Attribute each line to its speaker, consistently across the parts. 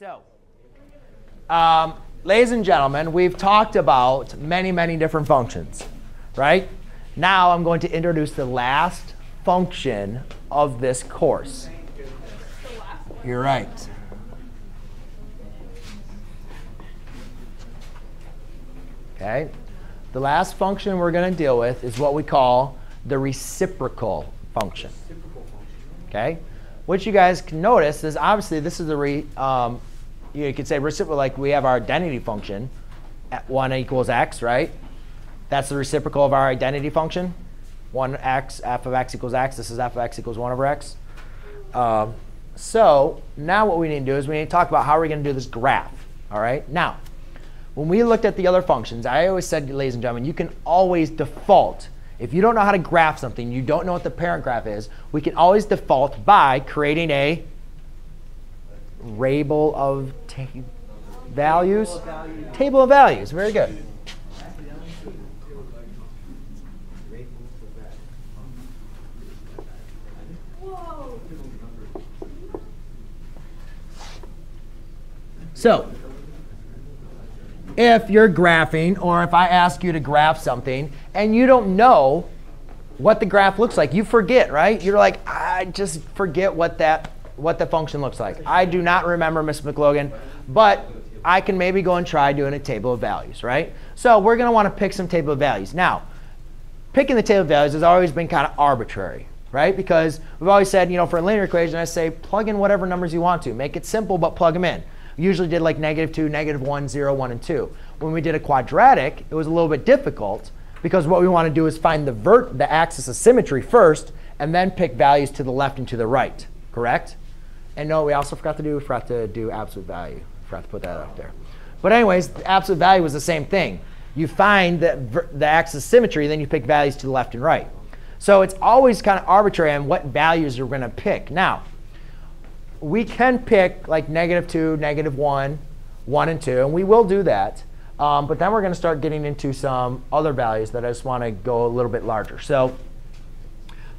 Speaker 1: So, um, ladies and gentlemen, we've talked about many, many different functions, right? Now I'm going to introduce the last function of this course. You're right. Okay? The last function we're going to deal with is what we call the reciprocal function. Okay? What you guys can notice is obviously this is the re, um, you could say reciprocal, like we have our identity function at 1 equals x, right? That's the reciprocal of our identity function. 1x, f of x equals x. This is f of x equals 1 over x. Um, so now what we need to do is we need to talk about how we're going to do this graph. All right? Now, when we looked at the other functions, I always said, ladies and gentlemen, you can always default. If you don't know how to graph something, you don't know what the parent graph is, we can always default by creating a table of values. Table of values. Very good. So, if you're graphing, or if I ask you to graph something, and you don't know what the graph looks like, you forget, right? You're like, I just forget what that what the function looks like. I do not remember, Ms. McLogan, but I can maybe go and try doing a table of values, right? So we're going to want to pick some table of values. Now, picking the table of values has always been kind of arbitrary, right? Because we've always said, you know, for a linear equation, I say plug in whatever numbers you want to. Make it simple, but plug them in usually did like negative 2, negative 1, 0, 1, and 2. When we did a quadratic, it was a little bit difficult because what we want to do is find the, vert, the axis of symmetry first and then pick values to the left and to the right, correct? And no, we also forgot to do, forgot to do absolute value. Forgot to put that up there. But anyways, absolute value was the same thing. You find the, the axis symmetry, then you pick values to the left and right. So it's always kind of arbitrary on what values you're going to pick. Now, we can pick like negative 2, negative 1, 1 and 2, and we will do that. Um, but then we're going to start getting into some other values that I just want to go a little bit larger. So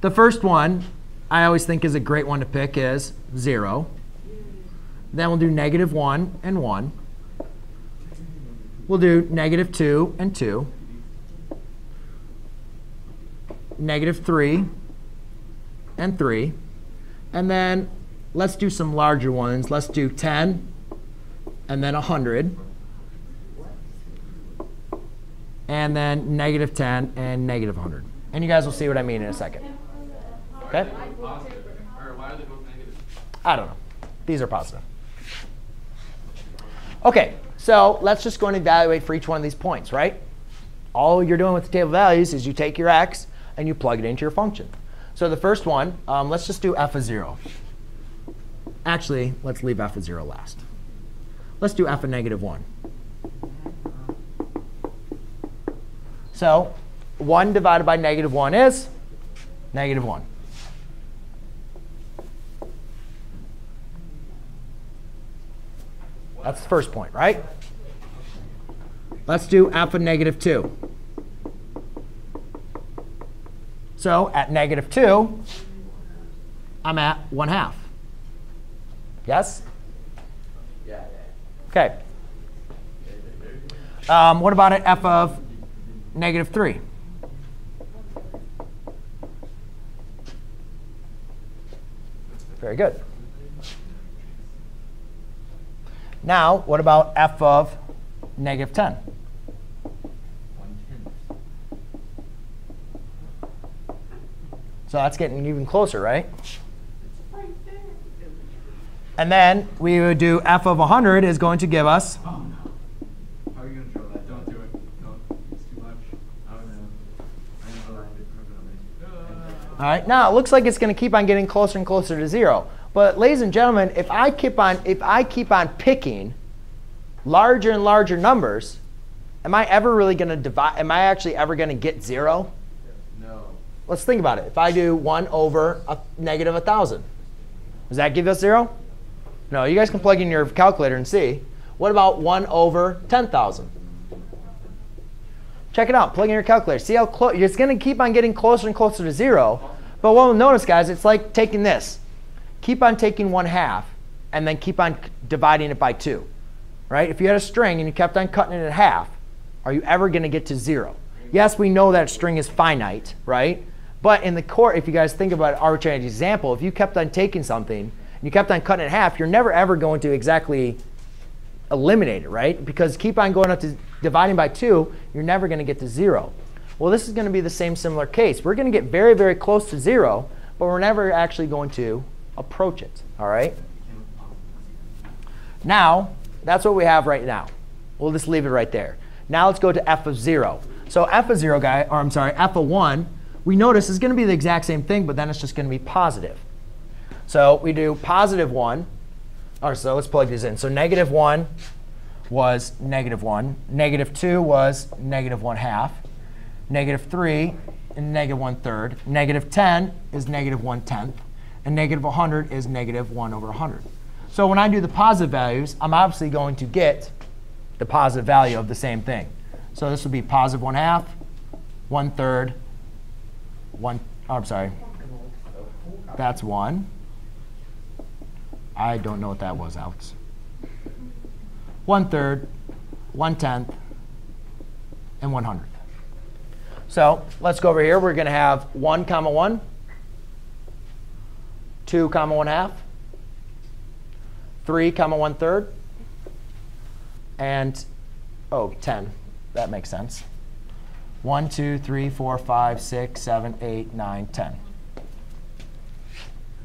Speaker 1: the first one I always think is a great one to pick is 0. Then we'll do negative 1 and 1. We'll do negative 2 and 2. Negative 3 and 3. And then let's do some larger ones. Let's do 10 and then 100. And then negative 10 and negative 100. And you guys will see what I mean in a second. Okay? I don't know. These are positive. OK, so let's just go and evaluate for each one of these points, right? All you're doing with the table of values is you take your x and you plug it into your function. So the first one, um, let's just do f of 0. Actually, let's leave f of 0 last. Let's do f of negative 1. So 1 divided by negative 1 is negative 1. That's the first point, right? Let's do f of negative 2. So at negative 2, I'm at 1 half. Yes? Yeah. OK. Um, what about at f of negative 3? Very good. Now, what about f of negative 10? So that's getting even closer, right? And then we would do f of 100 is going to give us. Oh, no. How are you going to draw that? Don't do it. Don't. It's too much. I don't know. I never it All right. Now it looks like it's going to keep on getting closer and closer to zero. But ladies and gentlemen, if I keep on if I keep on picking larger and larger numbers, am I ever really going to divide? Am I actually ever going to get zero? No. Let's think about it. If I do 1 over a negative 1,000, does that give us zero? No, you guys can plug in your calculator and see. What about 1 over 10,000? Check it out. Plug in your calculator. See how close. It's going to keep on getting closer and closer to 0. But what we'll notice, guys, it's like taking this. Keep on taking 1 half, and then keep on dividing it by 2. Right? If you had a string and you kept on cutting it in half, are you ever going to get to 0? Yes, we know that string is finite, right? But in the core, if you guys think about an arbitrary example, if you kept on taking something and you kept on cutting it in half, you're never ever going to exactly eliminate it, right? Because keep on going up to dividing by 2, you're never going to get to 0. Well, this is going to be the same similar case. We're going to get very, very close to 0, but we're never actually going to approach it, all right? Now, that's what we have right now. We'll just leave it right there. Now let's go to f of 0. So f of 0, guy, or I'm sorry, f of 1, we notice is going to be the exact same thing, but then it's just going to be positive. So we do positive 1. Or so let's plug these in. So negative 1 was negative 1. Negative 2 was negative 1 half. Negative 3 and negative 1 third. Negative 10 is negative 1 tenth. And negative 100 is negative 1 over 100. So when I do the positive values, I'm obviously going to get the positive value of the same thing. So this would be positive 1 half, 1 third, 1, oh, I'm sorry. That's 1. I don't know what that was, Alex. 1 third, 1 tenth, and 1 hundredth. So let's go over here. We're going to have 1 comma 1, 2 comma 1 half, 3 comma 1 third, and, oh, 10. That makes sense. 1, 2, 3, 4, 5, 6, 7, 8, 9, 10.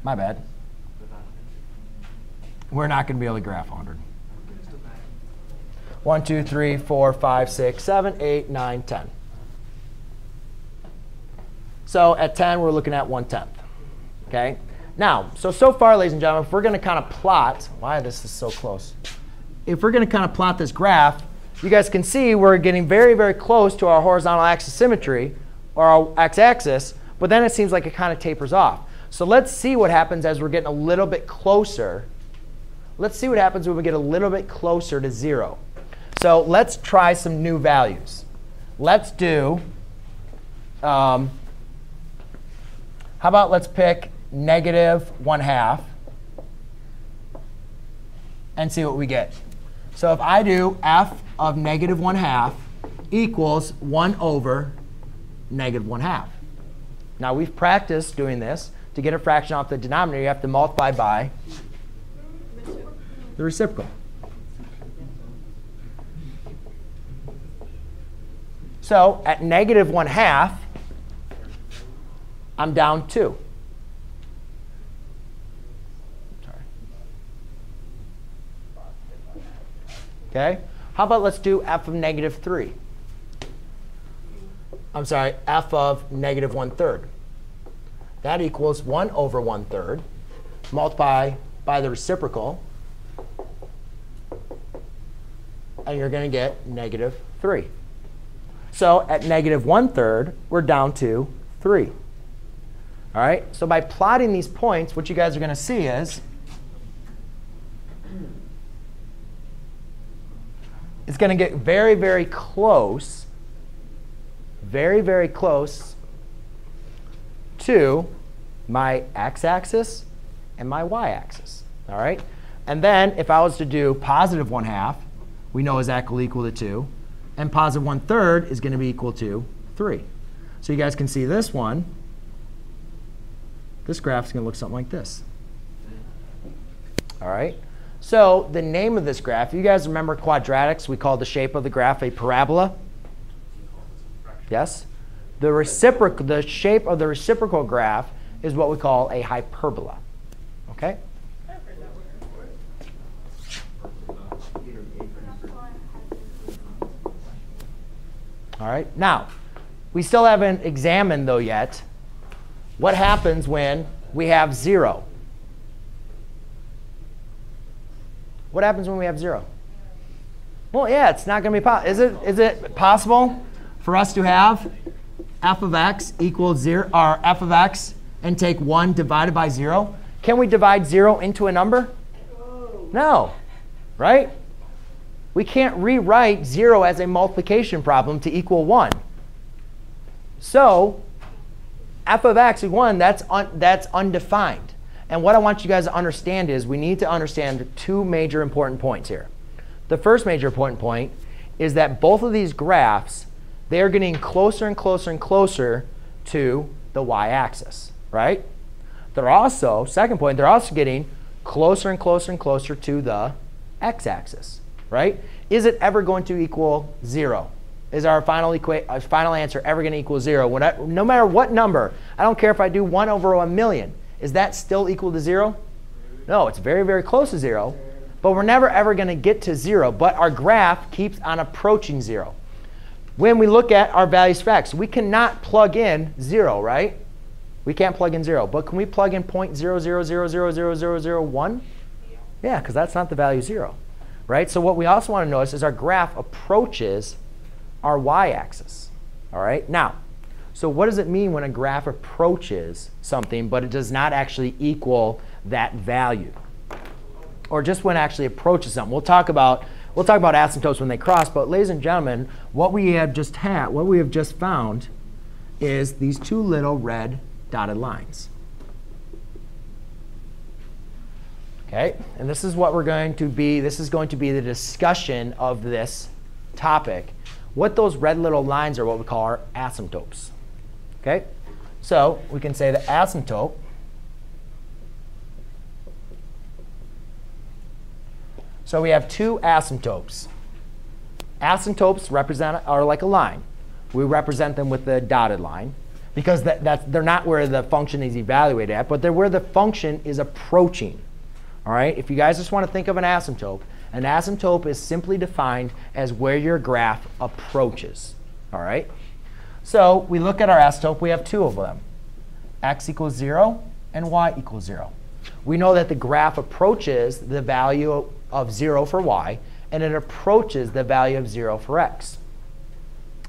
Speaker 1: My bad. We're not going to be able to graph 100. 1, 2, 3, 4, 5, 6, 7, 8, 9, 10. So at 10, we're looking at 1 tenth. Okay? Now, so, so far, ladies and gentlemen, if we're going to kind of plot, why this is so close? If we're going to kind of plot this graph, you guys can see we're getting very, very close to our horizontal axis symmetry, or our x-axis, but then it seems like it kind of tapers off. So let's see what happens as we're getting a little bit closer. Let's see what happens when we get a little bit closer to 0. So let's try some new values. Let's do, um, how about let's pick negative 1 half and see what we get. So if I do f of negative 1 half equals 1 over negative 1 half. Now we've practiced doing this. To get a fraction off the denominator, you have to multiply by the reciprocal. So at negative 1 half, I'm down 2. Okay? How about let's do f of negative 3? I'm sorry, f of negative 1 third. That equals 1 over 1 third. Multiply by the reciprocal. And you're going to get negative 3. So at negative 1 third, we're down to 3. All right? So by plotting these points, what you guys are going to see is it's going to get very, very close, very, very close to my x-axis and my y-axis. All right? And then if I was to do positive 1 half, we know is equal equal to 2. And positive 1 third is going to be equal to 3. So you guys can see this one. This graph is going to look something like this. All right? So the name of this graph, you guys remember quadratics? We call the shape of the graph a parabola. Yes? The, reciprocal, the shape of the reciprocal graph is what we call a hyperbola. OK? All right. Now, we still haven't examined, though, yet, what happens when we have 0. What happens when we have 0? Well, yeah, it's not going to be possible. Is it, is it possible for us to have f of x equals 0, or f of x and take 1 divided by 0? Can we divide 0 into a number? No. Right? We can't rewrite 0 as a multiplication problem to equal 1. So f of x is 1, that's, un, that's undefined. And what I want you guys to understand is we need to understand two major important points here. The first major important point is that both of these graphs, they're getting closer and closer and closer to the y-axis, right? They're also, second point, they're also getting closer and closer and closer to the x-axis, right? Is it ever going to equal 0? Is our final, our uh, final answer ever going to equal 0? I, no matter what number, I don't care if I do 1 over a million, is that still equal to 0? No, it's very, very close to 0. But we're never, ever going to get to 0. But our graph keeps on approaching 0. When we look at our values for x, we cannot plug in 0, right? We can't plug in 0. But can we plug in 0.000000001? Yeah, because that's not the value 0. Right? So what we also want to notice is our graph approaches our y-axis. All right? Now, so what does it mean when a graph approaches something, but it does not actually equal that value? Or just when it actually approaches something. We'll talk about we'll talk about asymptotes when they cross, but ladies and gentlemen, what we have just had, what we have just found is these two little red dotted lines. Okay, and this is what we're going to be, this is going to be the discussion of this topic. What those red little lines are what we call our asymptotes. Okay, so we can say the asymptote So we have two asymptotes. Asymptotes represent are like a line. We represent them with the dotted line because that, that's, they're not where the function is evaluated at, but they're where the function is approaching. All right? If you guys just want to think of an asymptote, an asymptote is simply defined as where your graph approaches. All right? So we look at our asymptote. We have two of them, x equals 0 and y equals 0. We know that the graph approaches the value of 0 for y, and it approaches the value of 0 for x.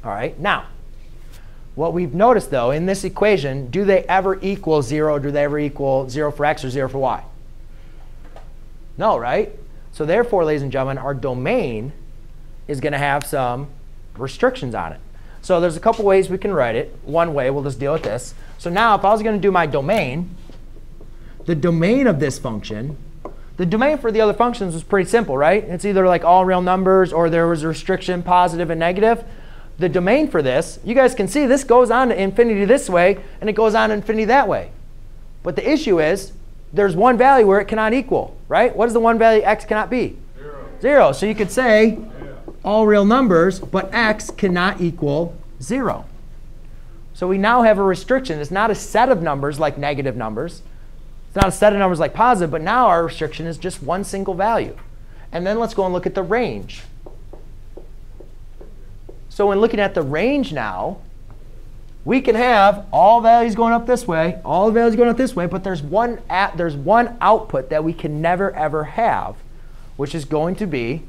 Speaker 1: All right, now, what we've noticed, though, in this equation, do they ever equal 0? Do they ever equal 0 for x or 0 for y? No, right? So therefore, ladies and gentlemen, our domain is going to have some restrictions on it. So there's a couple ways we can write it. One way, we'll just deal with this. So now if I was going to do my domain, the domain of this function the domain for the other functions was pretty simple, right? It's either like all real numbers or there was a restriction positive and negative. The domain for this, you guys can see this goes on to infinity this way and it goes on to infinity that way. But the issue is there's one value where it cannot equal, right? What is the one value x cannot be? Zero. Zero. So you could say all real numbers, but x cannot equal zero. So we now have a restriction. It's not a set of numbers like negative numbers. It's not a set of numbers like positive, but now our restriction is just one single value. And then let's go and look at the range. So when looking at the range now, we can have all values going up this way, all values going up this way, but there's one, at, there's one output that we can never, ever have, which is going to be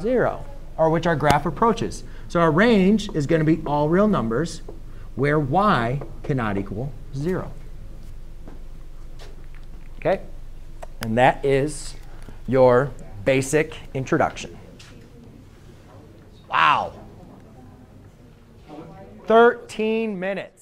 Speaker 1: zero. zero, or which our graph approaches. So our range is going to be all real numbers where y cannot equal 0. Okay? And that is your basic introduction. Wow. 13 minutes.